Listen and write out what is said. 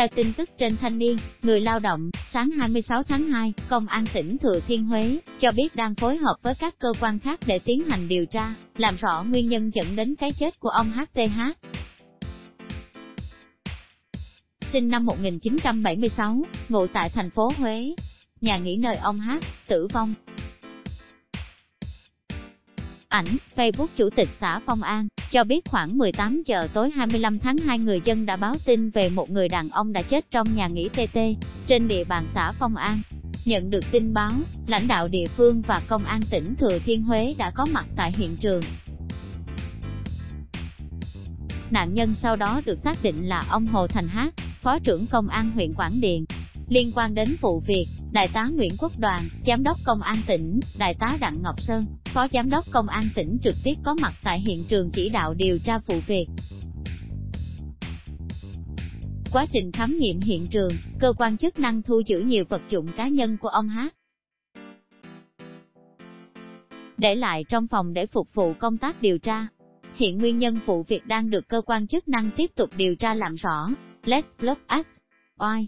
Theo tin tức trên thanh niên, người lao động, sáng 26 tháng 2, Công an tỉnh Thừa Thiên Huế, cho biết đang phối hợp với các cơ quan khác để tiến hành điều tra, làm rõ nguyên nhân dẫn đến cái chết của ông HTH. Sinh năm 1976, ngụ tại thành phố Huế. Nhà nghỉ nơi ông H, tử vong. Ảnh, Facebook Chủ tịch xã Phong An, cho biết khoảng 18 giờ tối 25 tháng 2 người dân đã báo tin về một người đàn ông đã chết trong nhà nghỉ TT, trên địa bàn xã Phong An. Nhận được tin báo, lãnh đạo địa phương và công an tỉnh Thừa Thiên Huế đã có mặt tại hiện trường. Nạn nhân sau đó được xác định là ông Hồ Thành Hát, Phó trưởng Công an huyện Quảng Điền. Liên quan đến vụ việc, Đại tá Nguyễn Quốc Đoàn, Giám đốc Công an tỉnh, Đại tá Đặng Ngọc Sơn, Phó Giám đốc Công an tỉnh trực tiếp có mặt tại hiện trường chỉ đạo điều tra vụ việc. Quá trình khám nghiệm hiện trường, cơ quan chức năng thu giữ nhiều vật dụng cá nhân của ông Hát. Để lại trong phòng để phục vụ công tác điều tra. Hiện nguyên nhân vụ việc đang được cơ quan chức năng tiếp tục điều tra làm rõ. Let's block us. Why?